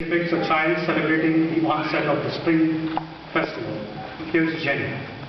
depicts a child celebrating the onset of the spring festival. Here's Jenny.